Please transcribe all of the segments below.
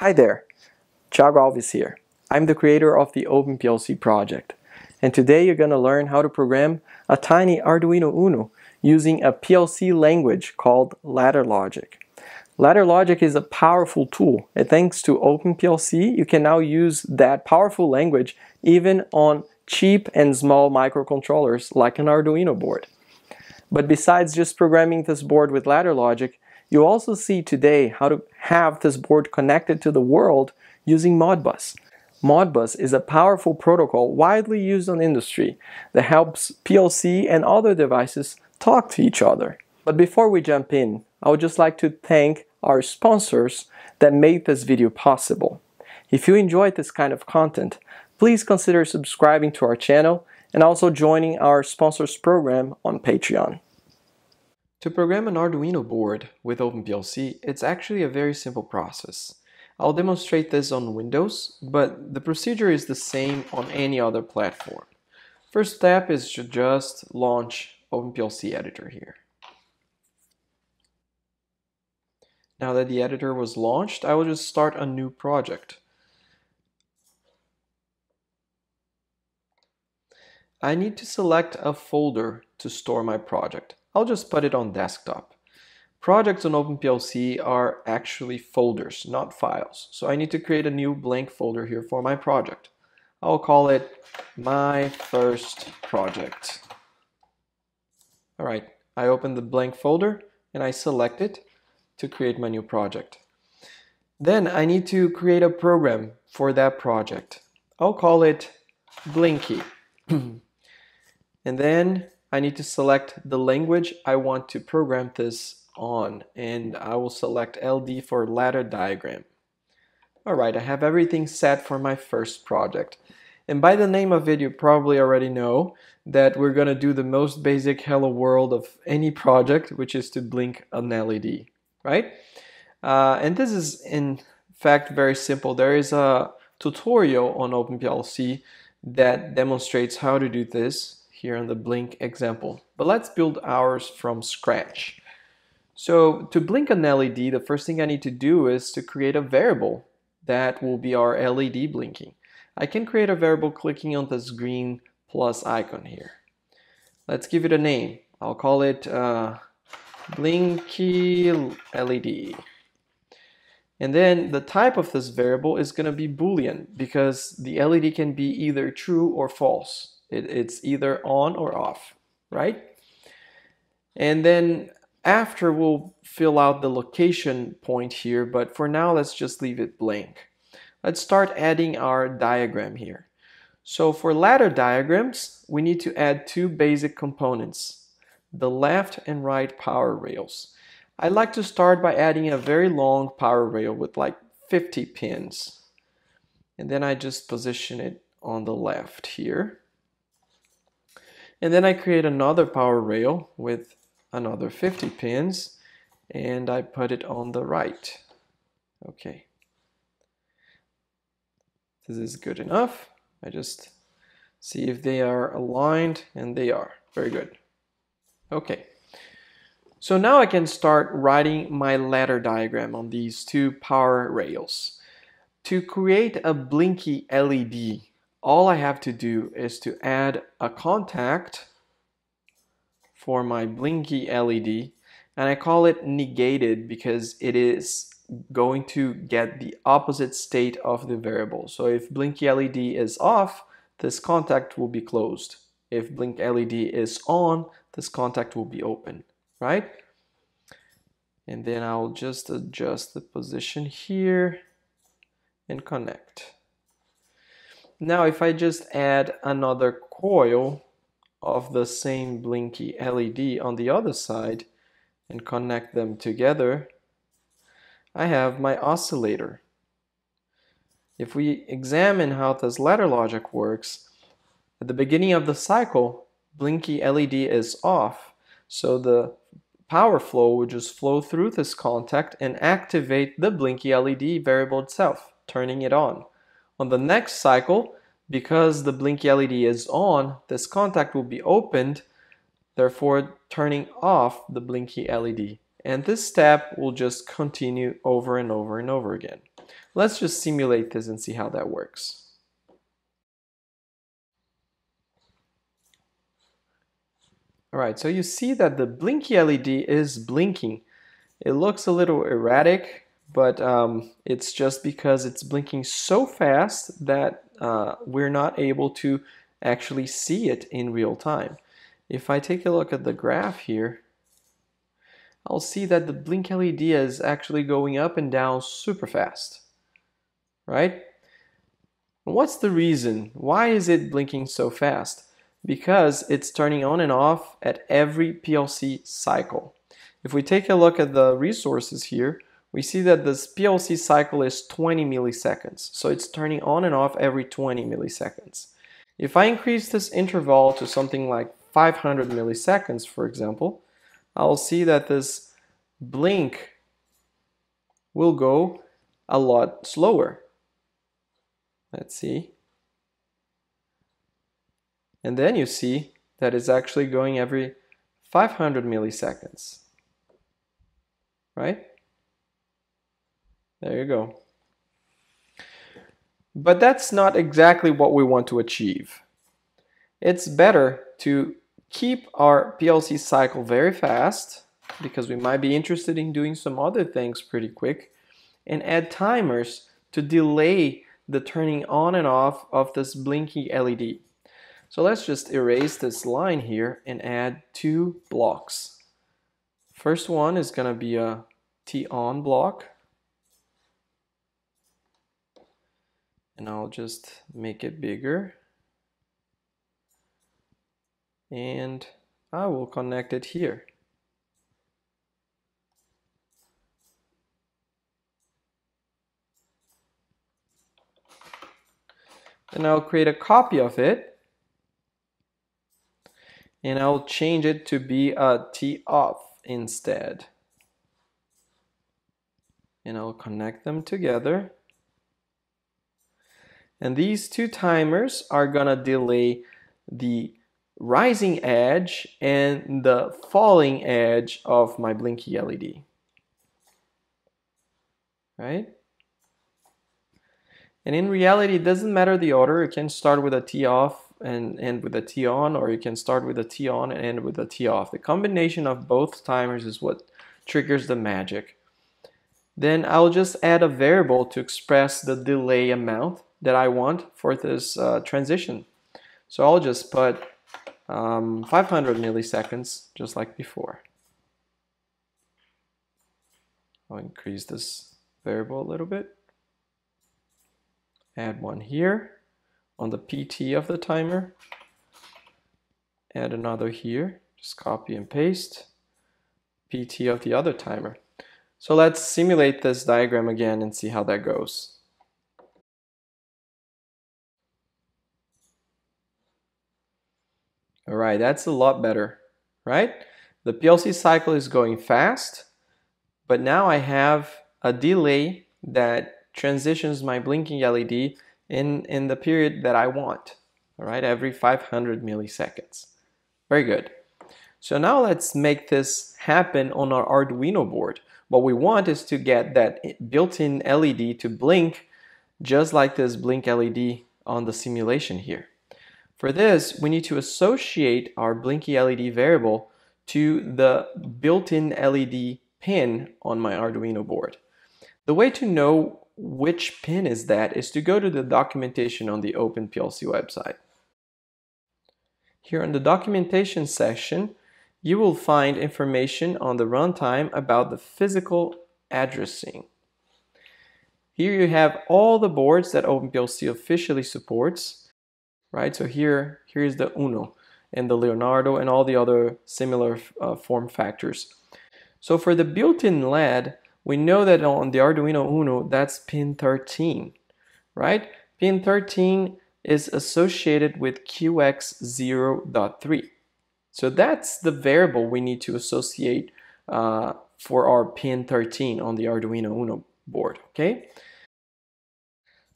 Hi there, Thiago Alves here. I'm the creator of the OpenPLC project. And today you're going to learn how to program a tiny Arduino Uno using a PLC language called Ladder Logic. Ladder Logic is a powerful tool and thanks to OpenPLC you can now use that powerful language even on cheap and small microcontrollers like an Arduino board. But besides just programming this board with ladder logic, you also see today how to have this board connected to the world using Modbus. Modbus is a powerful protocol widely used in industry that helps PLC and other devices talk to each other. But before we jump in, I would just like to thank our sponsors that made this video possible. If you enjoyed this kind of content, please consider subscribing to our channel and also joining our sponsors program on Patreon. To program an Arduino board with OpenPLC, it's actually a very simple process. I'll demonstrate this on Windows, but the procedure is the same on any other platform. First step is to just launch OpenPLC editor here. Now that the editor was launched, I will just start a new project. I need to select a folder to store my project. I'll just put it on desktop. Projects on OpenPLC are actually folders, not files. So I need to create a new blank folder here for my project. I'll call it my first project. All right, I open the blank folder and I select it to create my new project. Then I need to create a program for that project. I'll call it Blinky. And then I need to select the language I want to program this on. And I will select LD for ladder diagram. All right, I have everything set for my first project. And by the name of it, you probably already know that we're gonna do the most basic hello world of any project, which is to blink an LED, right? Uh, and this is in fact very simple. There is a tutorial on OpenPLC that demonstrates how to do this here in the blink example. But let's build ours from scratch. So to blink an LED, the first thing I need to do is to create a variable that will be our LED blinking. I can create a variable clicking on this green plus icon here. Let's give it a name. I'll call it uh, blinky LED. And then the type of this variable is going to be boolean because the LED can be either true or false. It, it's either on or off, right? And then after we'll fill out the location point here, but for now let's just leave it blank. Let's start adding our diagram here. So for ladder diagrams, we need to add two basic components, the left and right power rails. I like to start by adding a very long power rail with like 50 pins. And then I just position it on the left here. And then I create another power rail with another 50 pins and I put it on the right. Okay. This is good enough. I just see if they are aligned and they are. Very good. Okay. So now I can start writing my ladder diagram on these two power rails. To create a blinky LED, all I have to do is to add a contact for my blinky LED and I call it negated because it is going to get the opposite state of the variable. So if blinky LED is off, this contact will be closed. If blink LED is on, this contact will be open, right? And then I'll just adjust the position here and connect. Now if I just add another coil of the same blinky LED on the other side and connect them together, I have my oscillator. If we examine how this ladder logic works, at the beginning of the cycle, blinky LED is off, so the power flow would just flow through this contact and activate the blinky LED variable itself, turning it on. On the next cycle, because the blinky LED is on, this contact will be opened, therefore turning off the blinky LED. And this step will just continue over and over and over again. let's just simulate this and see how that works. Alright, so you see that the blinky LED is blinking. It looks a little erratic, but um, it's just because it's blinking so fast that uh, we're not able to actually see it in real time. If I take a look at the graph here, I'll see that the blink LED is actually going up and down super fast, right? what's the reason? Why is it blinking so fast? Because it's turning on and off at every PLC cycle. If we take a look at the resources here, we see that this PLC cycle is 20 milliseconds. So it's turning on and off every 20 milliseconds. If I increase this interval to something like 500 milliseconds, for example, I'll see that this blink will go a lot slower. Let's see. And then you see that it's actually going every 500 milliseconds. Right? There you go. But that's not exactly what we want to achieve. It's better to keep our PLC cycle very fast because we might be interested in doing some other things pretty quick and add timers to delay the turning on and off of this blinky LED. So let's just erase this line here and add two blocks. First one is going to be a T on block and I'll just make it bigger and I will connect it here. Then I'll create a copy of it and I'll change it to be a T off instead. And I'll connect them together. And these two timers are gonna delay the rising edge and the falling edge of my blinky LED. Right? And in reality, it doesn't matter the order. You can start with a T off and end with a T on, or you can start with a T on and end with a T off. The combination of both timers is what triggers the magic. Then I'll just add a variable to express the delay amount that I want for this uh, transition. So I'll just put um, 500 milliseconds, just like before. I'll increase this variable a little bit. Add one here on the PT of the timer. Add another here, just copy and paste. PT of the other timer. So let's simulate this diagram again and see how that goes. All right, that's a lot better, right? The PLC cycle is going fast, but now I have a delay that transitions my blinking LED in, in the period that I want, all right, every 500 milliseconds. Very good. So now let's make this happen on our Arduino board. What we want is to get that built-in LED to blink just like this blink LED on the simulation here. For this, we need to associate our blinky LED variable to the built-in LED pin on my Arduino board. The way to know which pin is that is to go to the documentation on the OpenPLC website. Here in the documentation section, you will find information on the runtime about the physical addressing. Here you have all the boards that OpenPLC officially supports right? So here, here's the Uno and the Leonardo and all the other similar uh, form factors. So for the built-in LED, we know that on the Arduino Uno, that's pin 13, right? Pin 13 is associated with QX0.3. So that's the variable we need to associate uh, for our pin 13 on the Arduino Uno board, okay?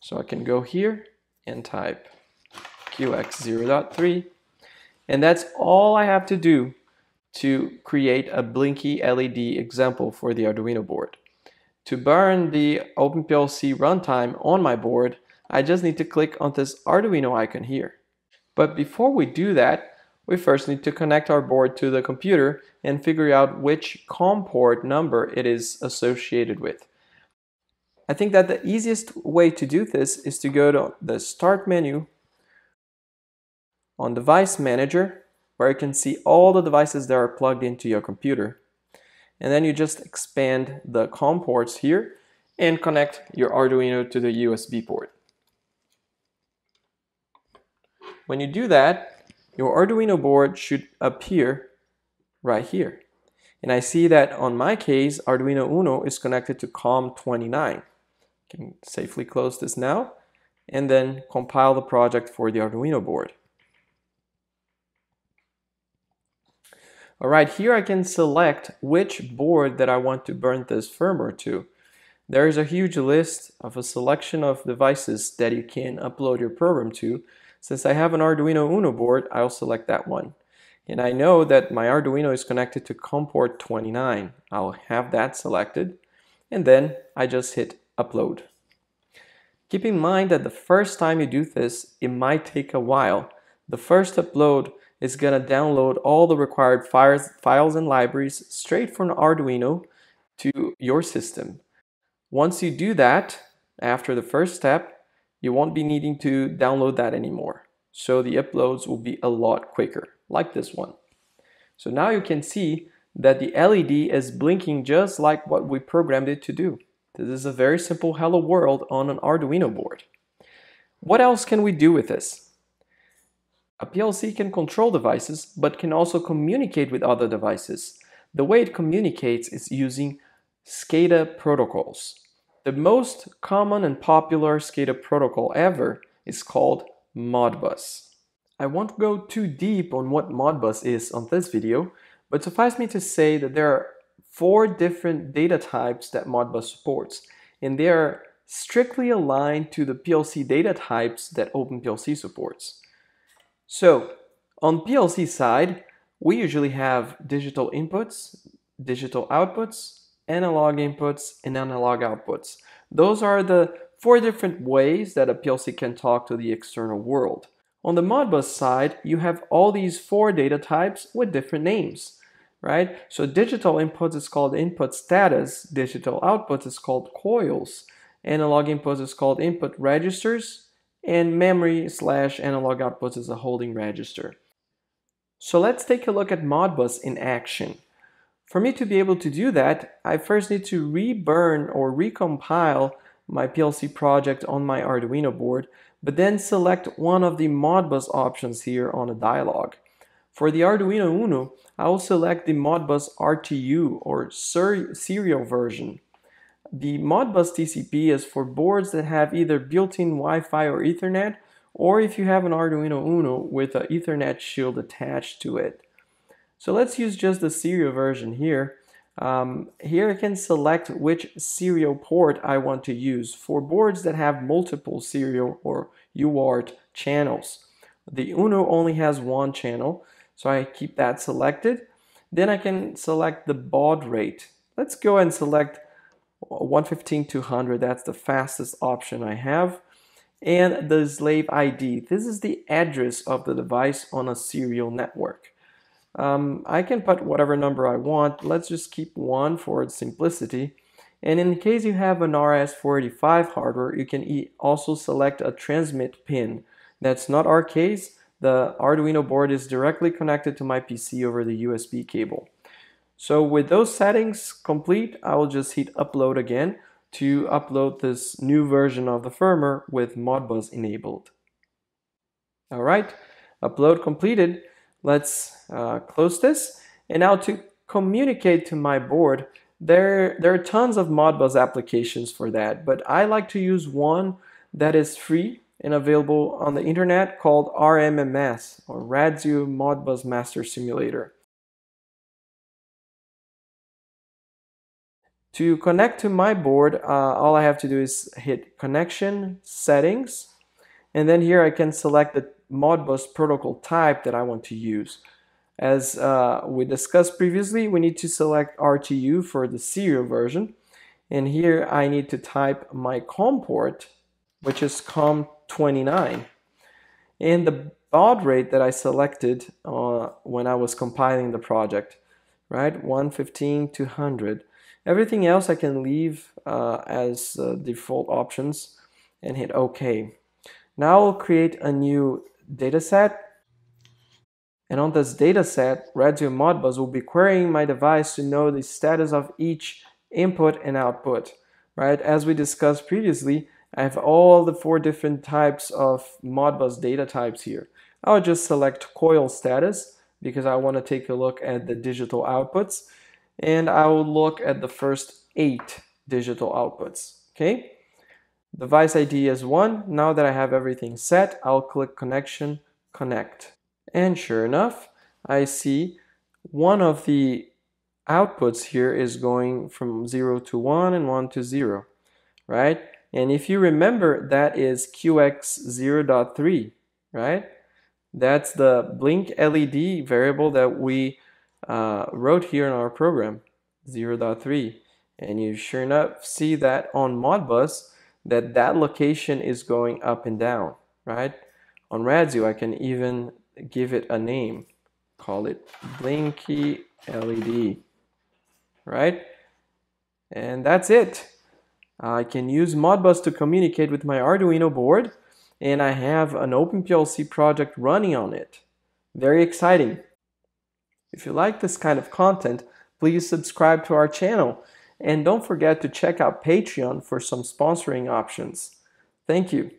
So I can go here and type QX0.3. And that's all I have to do to create a blinky LED example for the Arduino board. To burn the OpenPLC runtime on my board, I just need to click on this Arduino icon here. But before we do that, we first need to connect our board to the computer and figure out which COM port number it is associated with. I think that the easiest way to do this is to go to the Start menu on Device Manager, where you can see all the devices that are plugged into your computer. And then you just expand the COM ports here and connect your Arduino to the USB port. When you do that, your Arduino board should appear right here. And I see that on my case, Arduino Uno is connected to COM29. Can safely close this now and then compile the project for the Arduino board. Alright, here I can select which board that I want to burn this firmware to. There is a huge list of a selection of devices that you can upload your program to, since I have an Arduino Uno board, I'll select that one. And I know that my Arduino is connected to COM port 29. I'll have that selected. And then I just hit upload. Keep in mind that the first time you do this, it might take a while. The first upload is going to download all the required files, files and libraries straight from Arduino to your system. Once you do that, after the first step, you won't be needing to download that anymore. So the uploads will be a lot quicker, like this one. So now you can see that the LED is blinking just like what we programmed it to do. This is a very simple hello world on an Arduino board. What else can we do with this? A PLC can control devices, but can also communicate with other devices. The way it communicates is using SCADA protocols. The most common and popular SCADA protocol ever is called Modbus. I won't go too deep on what Modbus is on this video, but suffice me to say that there are four different data types that Modbus supports, and they are strictly aligned to the PLC data types that OpenPLC supports. So, on PLC side, we usually have digital inputs, digital outputs, analog inputs, and analog outputs. Those are the four different ways that a PLC can talk to the external world. On the Modbus side, you have all these four data types with different names, right? So digital inputs is called input status, digital outputs is called coils, analog inputs is called input registers, and memory slash analog outputs is a holding register. So let's take a look at Modbus in action. For me to be able to do that, I first need to reburn or recompile my PLC project on my Arduino board, but then select one of the Modbus options here on a dialog. For the Arduino Uno, I will select the Modbus RTU or serial version. The Modbus TCP is for boards that have either built-in Wi-Fi or Ethernet, or if you have an Arduino Uno with an Ethernet shield attached to it. So let's use just the serial version here. Um, here I can select which serial port I want to use for boards that have multiple serial or UART channels. The UNO only has one channel, so I keep that selected. Then I can select the baud rate. Let's go and select 115-200, that's the fastest option I have. And the slave ID, this is the address of the device on a serial network. Um, I can put whatever number I want. Let's just keep one for its simplicity. And in case you have an RS-485 hardware, you can also select a transmit pin. That's not our case. The Arduino board is directly connected to my PC over the USB cable. So with those settings complete, I will just hit upload again to upload this new version of the firmware with Modbus enabled. All right, upload completed. Let's uh, close this. And now to communicate to my board, there, there are tons of Modbus applications for that, but I like to use one that is free and available on the internet called RMMS or Radzio Modbus Master Simulator. To connect to my board, uh, all I have to do is hit connection settings and then here I can select the Modbus protocol type that I want to use. As uh, we discussed previously, we need to select RTU for the serial version. And here I need to type my COM port, which is COM29. And the baud rate that I selected uh, when I was compiling the project, right? 115 to 100. Everything else I can leave uh, as uh, default options and hit OK. Now I'll create a new dataset. And on this dataset, Radzio Modbus will be querying my device to know the status of each input and output, right? As we discussed previously, I have all the four different types of Modbus data types here. I'll just select coil status because I want to take a look at the digital outputs and I will look at the first eight digital outputs, okay? Device ID is 1. Now that I have everything set, I'll click Connection, Connect. And sure enough, I see one of the outputs here is going from 0 to 1 and 1 to 0, right? And if you remember, that is QX 0.3, right? That's the blink LED variable that we uh, wrote here in our program, 0.3. And you sure enough see that on Modbus, that that location is going up and down, right? On Radzio, I can even give it a name. Call it Blinky LED, right? And that's it. I can use Modbus to communicate with my Arduino board and I have an OpenPLC project running on it. Very exciting. If you like this kind of content, please subscribe to our channel and don't forget to check out Patreon for some sponsoring options. Thank you.